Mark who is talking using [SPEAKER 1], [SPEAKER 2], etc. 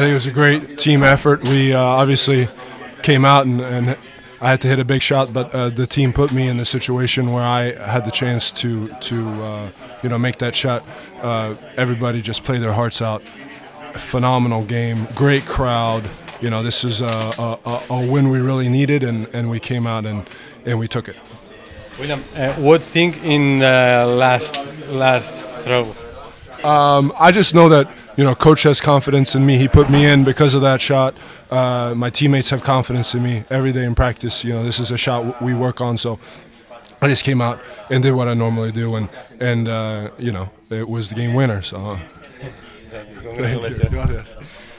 [SPEAKER 1] think it was a great team effort. We uh, obviously came out and, and I had to hit a big shot, but uh, the team put me in a situation where I had the chance to to uh, you know make that shot. Uh, everybody just played their hearts out. Phenomenal game, great crowd. You know, this is a, a, a win we really needed, and, and we came out and, and we took it.
[SPEAKER 2] William, uh, what thing in the last last throw?
[SPEAKER 1] Um, I just know that you know, coach has confidence in me. He put me in because of that shot. Uh, my teammates have confidence in me every day in practice. You know, this is a shot we work on. So I just came out and did what I normally do, and and uh, you know, it was the game winner. So. Uh,
[SPEAKER 2] Thank you.